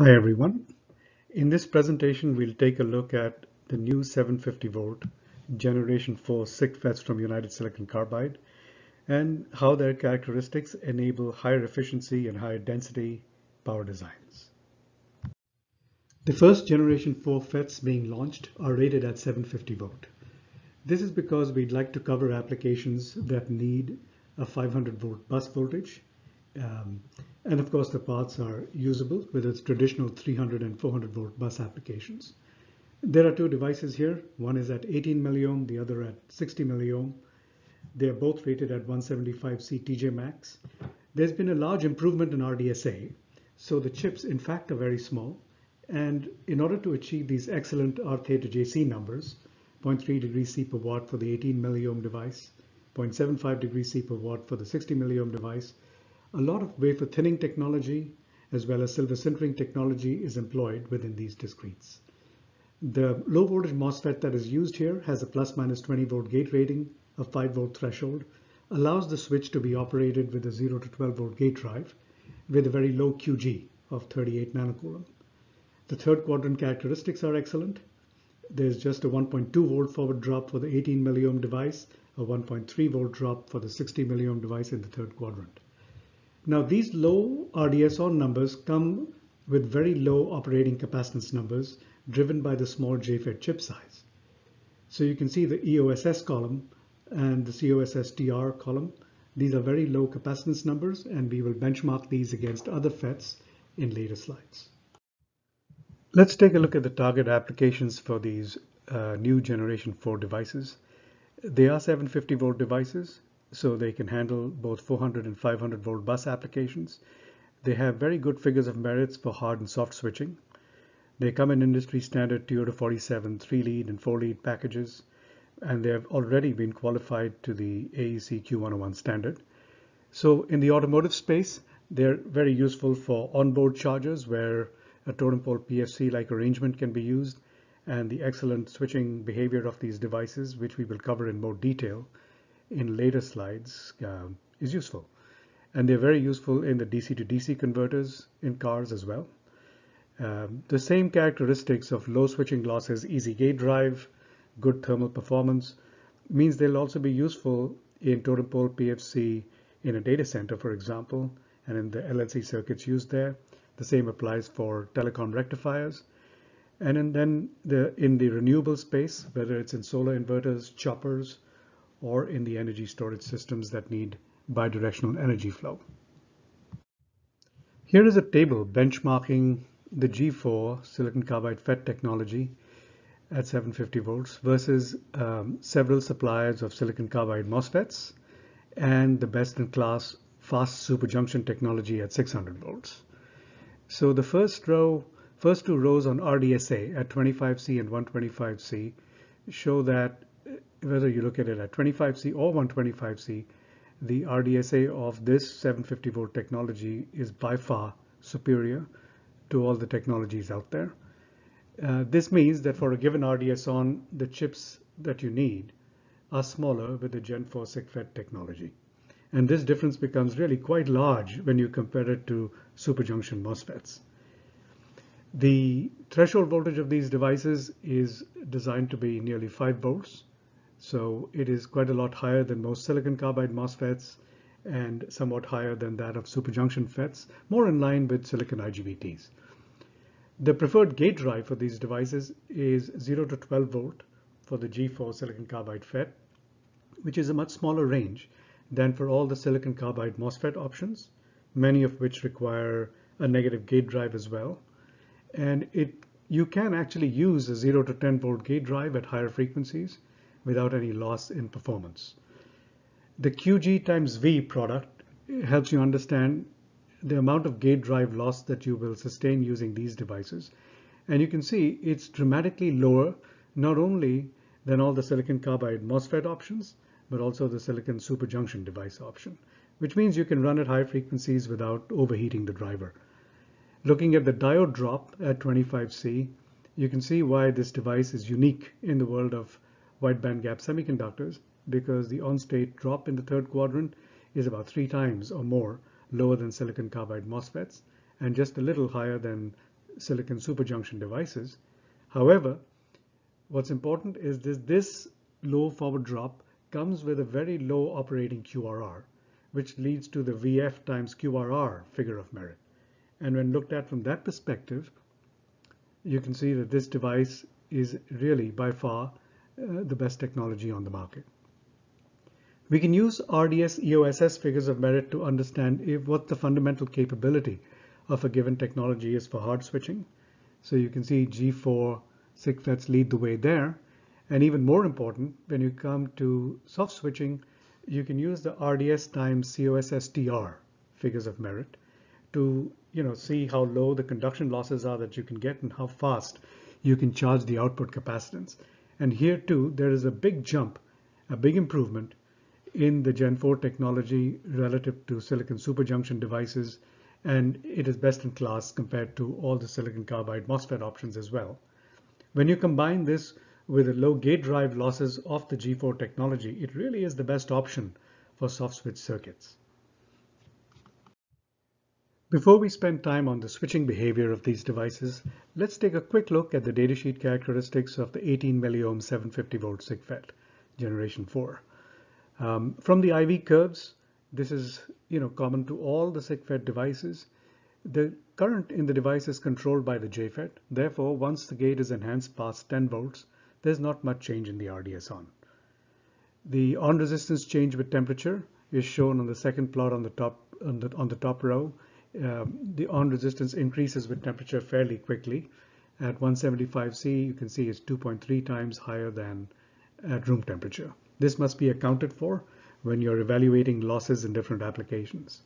Hi everyone. In this presentation we'll take a look at the new 750 volt generation 4 SiC FETs from United Silicon Carbide and how their characteristics enable higher efficiency and higher density power designs. The first generation 4 FETs being launched are rated at 750 volt. This is because we'd like to cover applications that need a 500 volt bus voltage um, and of course, the parts are usable with its traditional 300 and 400 volt bus applications. There are two devices here. One is at 18 milliohm, the other at 60 milliohm. They are both rated at 175C TJ Max. There's been a large improvement in RDSA, so the chips in fact are very small. And in order to achieve these excellent R theta JC numbers, 0.3 degrees C per watt for the 18 milliohm device, 0.75 degrees C per watt for the 60 milliohm device, a lot of wafer thinning technology as well as silver sintering technology is employed within these discretes. The low voltage MOSFET that is used here has a plus minus 20 volt gate rating, a 5 volt threshold, allows the switch to be operated with a 0 to 12 volt gate drive with a very low QG of 38 nanocoulomb. The third quadrant characteristics are excellent. There's just a 1.2 volt forward drop for the 18 milliohm device, a 1.3 volt drop for the 60 milliohm device in the third quadrant. Now these low RDS-on numbers come with very low operating capacitance numbers driven by the small JFET chip size. So you can see the EOSS column and the COSS-TR column. These are very low capacitance numbers and we will benchmark these against other FETs in later slides. Let's take a look at the target applications for these uh, new generation 4 devices. They are 750 volt devices so they can handle both 400 and 500 volt bus applications. They have very good figures of merits for hard and soft switching. They come in industry standard TO 47 3 lead and 4 lead packages, and they have already been qualified to the AEC Q101 standard. So in the automotive space, they're very useful for onboard chargers where a totem pole PFC like arrangement can be used and the excellent switching behavior of these devices, which we will cover in more detail, in later slides uh, is useful. And they're very useful in the DC to DC converters in cars as well. Um, the same characteristics of low switching losses, easy gate drive, good thermal performance means they'll also be useful in totem pole PFC in a data center, for example, and in the LLC circuits used there. The same applies for telecom rectifiers. And then the, in the renewable space, whether it's in solar inverters, choppers, or in the energy storage systems that need bidirectional energy flow. Here is a table benchmarking the G4 silicon carbide FET technology at 750 volts versus um, several suppliers of silicon carbide MOSFETs and the best-in-class fast superjunction technology at 600 volts. So the first row, first two rows on RDSA at 25C and 125C show that whether you look at it at 25C or 125C, the RDSA of this 750 volt technology is by far superior to all the technologies out there. Uh, this means that for a given RDS on, the chips that you need are smaller with the Gen 4 SiCFET technology. And this difference becomes really quite large when you compare it to superjunction MOSFETs. The threshold voltage of these devices is designed to be nearly 5 volts, so it is quite a lot higher than most silicon carbide MOSFETs and somewhat higher than that of superjunction FETs, more in line with silicon IGBTs. The preferred gate drive for these devices is 0 to 12 volt for the G4 silicon carbide FET, which is a much smaller range than for all the silicon carbide MOSFET options, many of which require a negative gate drive as well. And it you can actually use a 0 to 10 volt gate drive at higher frequencies without any loss in performance. The QG times V product helps you understand the amount of gate drive loss that you will sustain using these devices. And you can see it's dramatically lower, not only than all the silicon carbide MOSFET options, but also the silicon superjunction device option, which means you can run at high frequencies without overheating the driver. Looking at the diode drop at 25C, you can see why this device is unique in the world of wide bandgap semiconductors because the on-state drop in the third quadrant is about three times or more lower than silicon carbide MOSFETs and just a little higher than silicon superjunction devices. However, what's important is this, this low forward drop comes with a very low operating QRR, which leads to the VF times QRR figure of merit. And when looked at from that perspective, you can see that this device is really by far Uh, the best technology on the market. We can use RDS EOSS figures of merit to understand if what the fundamental capability of a given technology is for hard switching. So you can see G4 SiC FETs lead the way there. And even more important, when you come to soft switching, you can use the RDS times COSSTR figures of merit to you know, see how low the conduction losses are that you can get and how fast you can charge the output capacitance. And here too, there is a big jump, a big improvement in the Gen 4 technology relative to silicon superjunction devices, and it is best in class compared to all the silicon carbide MOSFET options as well. When you combine this with the low gate drive losses of the G4 technology, it really is the best option for soft switch circuits. Before we spend time on the switching behavior of these devices, let's take a quick look at the datasheet characteristics of the 18 milliohm 750 volt SiC FET generation 4. Um, from the IV curves, this is you know common to all the SiC FET devices. The current in the device is controlled by the JFET. Therefore, once the gate is enhanced past 10 volts, there's not much change in the RDS on. The on resistance change with temperature is shown on the second plot on the top on the, on the top row. Um, the on resistance increases with temperature fairly quickly. At 175 C, you can see it's 2.3 times higher than at room temperature. This must be accounted for when you're evaluating losses in different applications.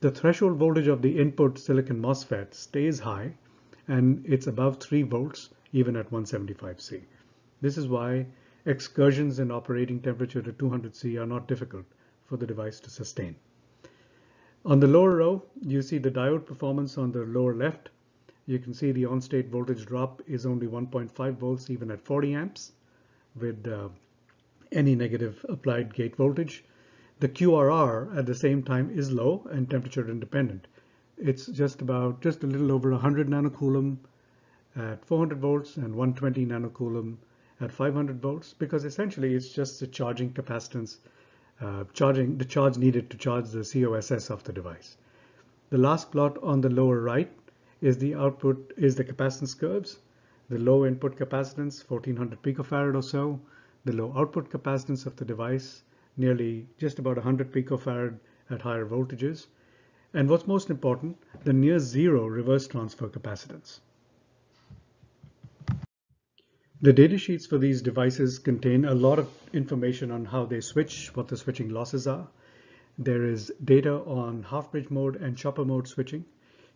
The threshold voltage of the input silicon MOSFET stays high and it's above 3 volts even at 175C. This is why excursions in operating temperature to 200C are not difficult for the device to sustain. On the lower row, you see the diode performance on the lower left. You can see the on-state voltage drop is only 1.5 volts even at 40 amps with uh, any negative applied gate voltage. The QRR at the same time is low and temperature independent. It's just about just a little over 100 nanocoulomb at 400 volts and 120 nanocoulomb at 500 volts because essentially it's just the charging capacitance, uh, charging the charge needed to charge the COSS of the device. The last plot on the lower right is the output is the capacitance curves. The low input capacitance 1400 picofarad or so the low output capacitance of the device, nearly just about 100 picofarad at higher voltages, and what's most important, the near zero reverse transfer capacitance. The datasheets for these devices contain a lot of information on how they switch, what the switching losses are. There is data on half-bridge mode and chopper mode switching.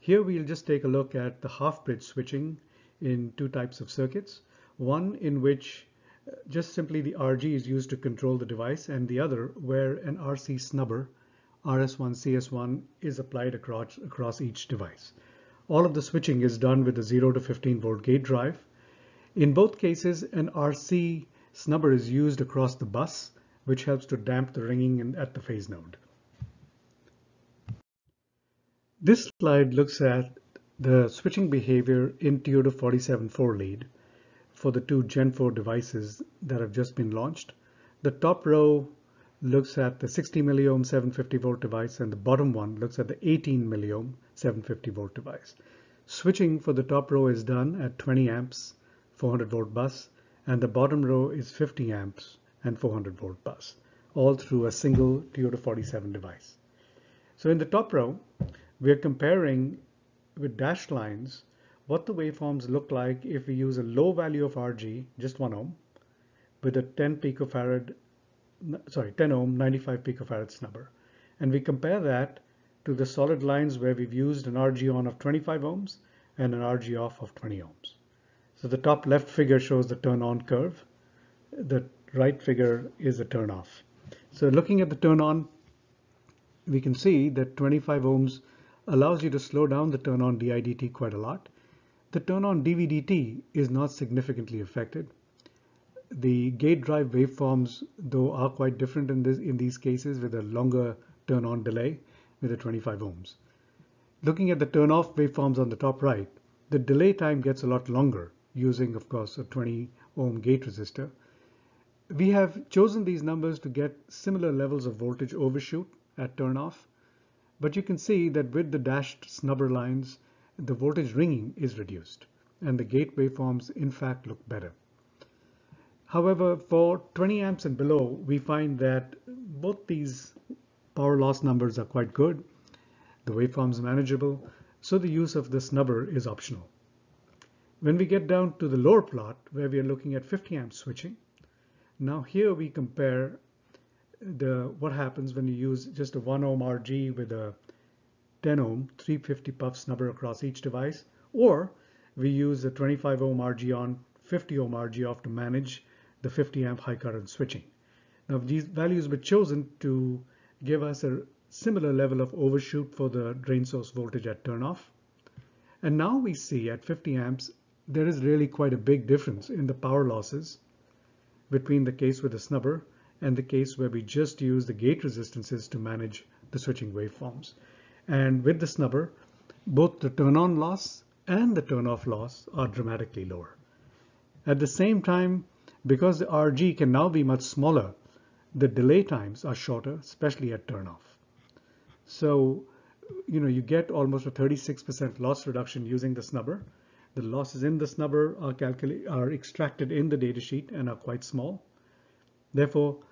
Here we'll just take a look at the half-bridge switching in two types of circuits. One in which uh, just simply the RG is used to control the device and the other where an RC snubber, RS1, CS1 is applied across, across each device. All of the switching is done with a 0 to 15 volt gate drive. In both cases, an RC snubber is used across the bus, which helps to damp the ringing at the phase node. This slide looks at the switching behavior in TO 47.4 lead for the two Gen 4 devices that have just been launched. The top row looks at the 60 milliohm 750 volt device and the bottom one looks at the 18 milliohm 750 volt device. Switching for the top row is done at 20 amps 400 volt bus and the bottom row is 50 amps and 400 volt bus all through a single TO 47 device. So in the top row we are comparing with dashed lines what the waveforms look like if we use a low value of RG, just 1 ohm, with a 10 picofarad, sorry, 10 ohm, 95 picofarad snubber. And we compare that to the solid lines where we've used an RG on of 25 ohms and an RG off of 20 ohms. So the top left figure shows the turn on curve. The right figure is the turn off. So looking at the turn on, we can see that 25 ohms allows you to slow down the turn on DIDT quite a lot the turn on DVDT is not significantly affected. The gate drive waveforms, though, are quite different in, this, in these cases with a longer turn on delay with the 25 ohms. Looking at the turn off waveforms on the top right, the delay time gets a lot longer using, of course, a 20 ohm gate resistor. We have chosen these numbers to get similar levels of voltage overshoot at turnoff, but you can see that with the dashed snubber lines, the voltage ringing is reduced and the gate waveforms in fact look better. However, for 20 amps and below, we find that both these power loss numbers are quite good. The waveforms manageable, so the use of the snubber is optional. When we get down to the lower plot where we are looking at 50 amp switching, now here we compare the what happens when you use just a 1 ohm RG with a 10 ohm 350 puff snubber across each device, or we use a 25 ohm RG on, 50 ohm RG off to manage the 50 amp high current switching. Now these values were chosen to give us a similar level of overshoot for the drain source voltage at turnoff. And now we see at 50 amps, there is really quite a big difference in the power losses between the case with the snubber and the case where we just use the gate resistances to manage the switching waveforms. And with the snubber, both the turn on loss and the turn off loss are dramatically lower. At the same time, because the RG can now be much smaller, the delay times are shorter, especially at turn off. So, you know, you get almost a 36% loss reduction using the snubber. The losses in the snubber are are extracted in the datasheet and are quite small. Therefore,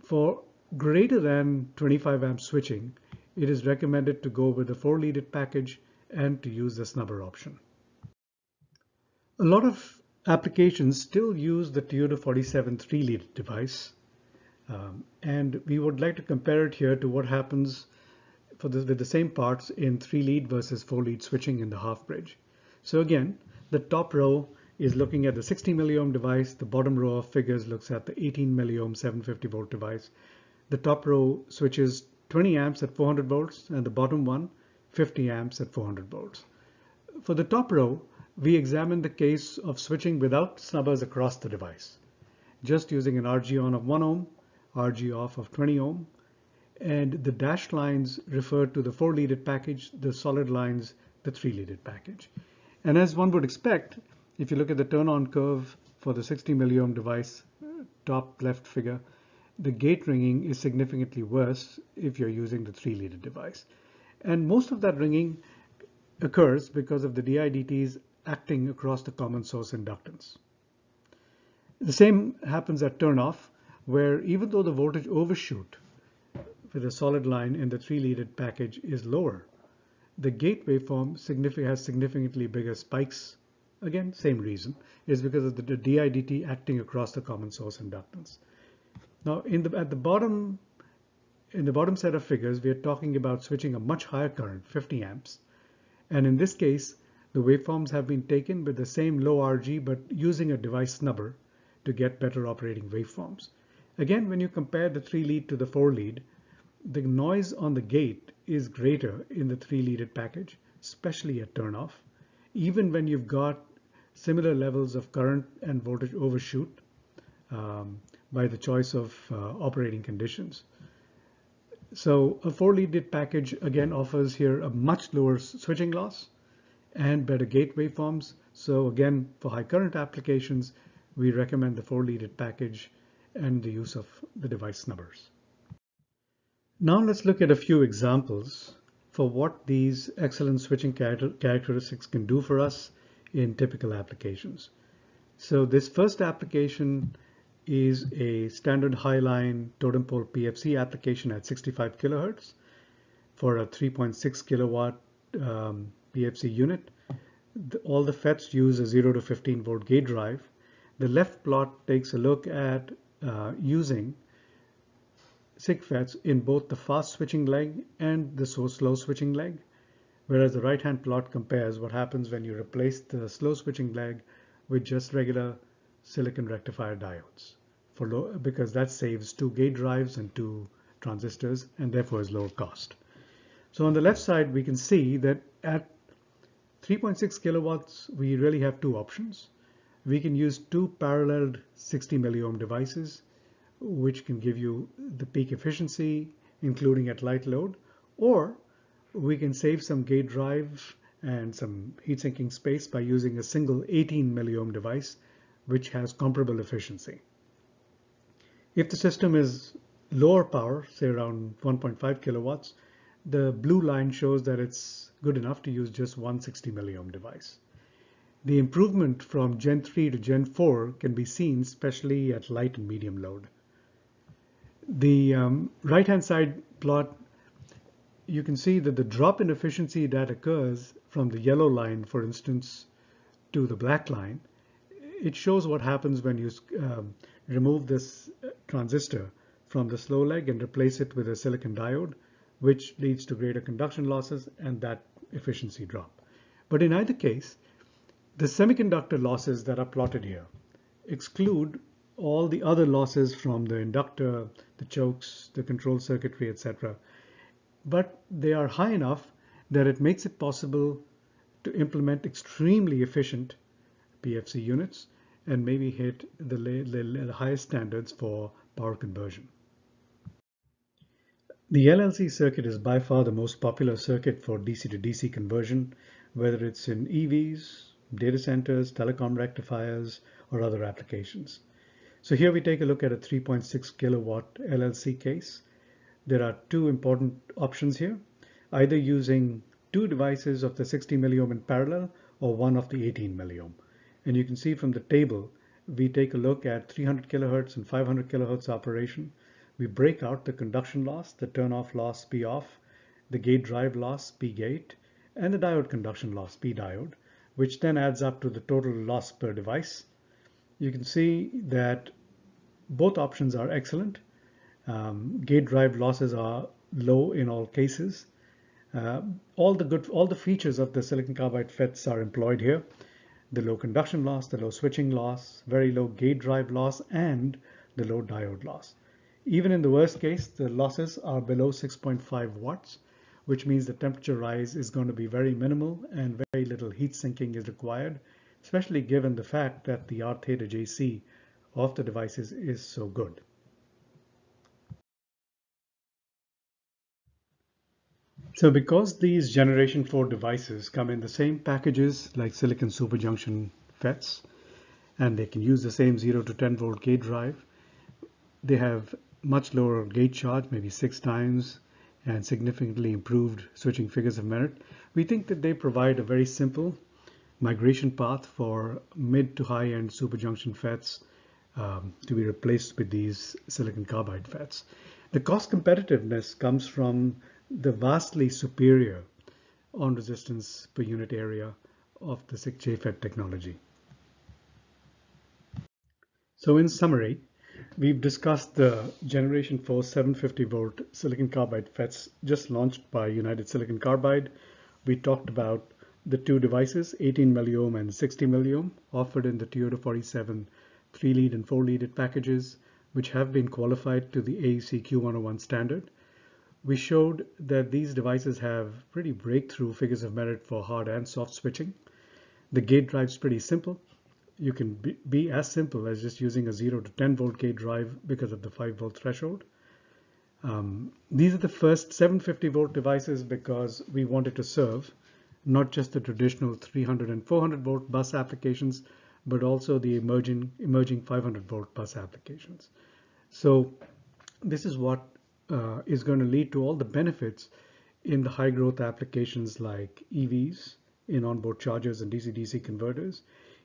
for greater than 25 amp switching, it is recommended to go with the four leaded package and to use the snubber option. A lot of applications still use the TO-247 three lead device. Um, and we would like to compare it here to what happens for the, with the same parts in three lead versus four lead switching in the half bridge. So again, the top row is looking at the 60 milliohm device. The bottom row of figures looks at the 18 milliohm 750 volt device. The top row switches 20 amps at 400 volts and the bottom one 50 amps at 400 volts. For the top row, we examine the case of switching without snubbers across the device, just using an RG on of 1 ohm, RG off of 20 ohm, and the dashed lines refer to the four leaded package, the solid lines, the three leaded package. And as one would expect, if you look at the turn on curve for the 60 milliohm device, top left figure, the gate ringing is significantly worse if you're using the three leaded device. And most of that ringing occurs because of the DIDTs acting across the common source inductance. The same happens at turnoff, where even though the voltage overshoot with a solid line in the three-leaded package is lower, the gate waveform has significantly bigger spikes. Again, same reason, is because of the DIDT acting across the common source inductance. Now, in the, at the bottom, in the bottom set of figures, we are talking about switching a much higher current, 50 amps. And in this case, the waveforms have been taken with the same low RG but using a device snubber to get better operating waveforms. Again, when you compare the 3 lead to the 4 lead, the noise on the gate is greater in the 3 leaded package, especially at turnoff, even when you've got similar levels of current and voltage overshoot um, by the choice of uh, operating conditions. So a 4 leaded package again offers here a much lower switching loss and better gate waveforms. So again, for high current applications, we recommend the four leaded package and the use of the device snubbers. Now let's look at a few examples for what these excellent switching characteristics can do for us in typical applications. So this first application is a standard highline totem pole PFC application at 65 kilohertz for a 3.6 kilowatt um, PFC unit. The, all the FETs use a 0 to 15 volt gate drive. The left plot takes a look at uh, using SiC in both the fast switching leg and the slow switching leg, whereas the right hand plot compares what happens when you replace the slow switching leg with just regular silicon rectifier diodes for low, because that saves two gate drives and two transistors and therefore is lower cost. So on the left side, we can see that at 3.6 kilowatts, we really have two options. We can use two paralleled 60 milliohm devices, which can give you the peak efficiency, including at light load, or we can save some gate drive and some heat sinking space by using a single 18 milliohm device, which has comparable efficiency. If the system is lower power, say around 1.5 kilowatts, the blue line shows that it's good enough to use just 160 milliohm device. The improvement from Gen 3 to Gen 4 can be seen especially at light and medium load. The um, right-hand side plot, you can see that the drop in efficiency that occurs from the yellow line, for instance, to the black line, it shows what happens when you um, remove this uh, transistor from the slow leg and replace it with a silicon diode, which leads to greater conduction losses and that efficiency drop. But in either case, the semiconductor losses that are plotted here exclude all the other losses from the inductor, the chokes, the control circuitry, etc. But they are high enough that it makes it possible to implement extremely efficient PFC units and maybe hit the, the, the highest standards for power conversion. The LLC circuit is by far the most popular circuit for DC to DC conversion, whether it's in EVs, data centers, telecom rectifiers, or other applications. So here we take a look at a 3.6 kilowatt LLC case. There are two important options here, either using two devices of the 60 milliohm in parallel or one of the 18 milliohm. And you can see from the table, we take a look at 300 kilohertz and 500 kilohertz operation. We break out the conduction loss, the turn-off loss P off, the gate drive loss P gate, and the diode conduction loss P diode, which then adds up to the total loss per device. You can see that both options are excellent. Um, gate drive losses are low in all cases. Uh, all the good, all the features of the silicon carbide FETs are employed here the low conduction loss, the low switching loss, very low gate drive loss, and the low diode loss. Even in the worst case, the losses are below 6.5 watts, which means the temperature rise is going to be very minimal and very little heat sinking is required, especially given the fact that the R theta JC of the devices is so good. So because these generation 4 devices come in the same packages like silicon superjunction FETs, and they can use the same 0 to 10 volt gate drive, they have much lower gate charge, maybe six times, and significantly improved switching figures of merit. We think that they provide a very simple migration path for mid to high end superjunction FETs um, to be replaced with these silicon carbide FETs. The cost competitiveness comes from the vastly superior on resistance per unit area of the SiC JFET technology. So in summary, we've discussed the generation 4 750 volt silicon carbide FETs just launched by United Silicon Carbide. We talked about the two devices, 18 milliohm and 60 milliohm, offered in the TO-247 three lead and four leaded packages, which have been qualified to the AEC Q101 standard. We showed that these devices have pretty breakthrough figures of merit for hard and soft switching. The gate drive is pretty simple. You can be, be, as simple as just using a 0 to 10 volt gate drive because of the 5 volt threshold. Um, these are the first 750 volt devices because we wanted to serve not just the traditional 300 and 400 volt bus applications, but also the emerging, emerging 500 volt bus applications. So this is what uh, is going to lead to all the benefits in the high growth applications like EVs, in onboard chargers and DC-DC converters,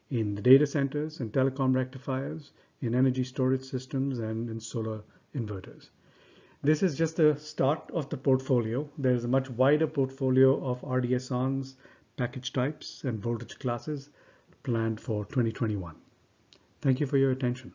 in the data centers and telecom rectifiers, in energy storage systems and in solar inverters. This is just the start of the portfolio. There's a much wider portfolio of RDS-ons, package types, and voltage classes planned for 2021. Thank you for your attention.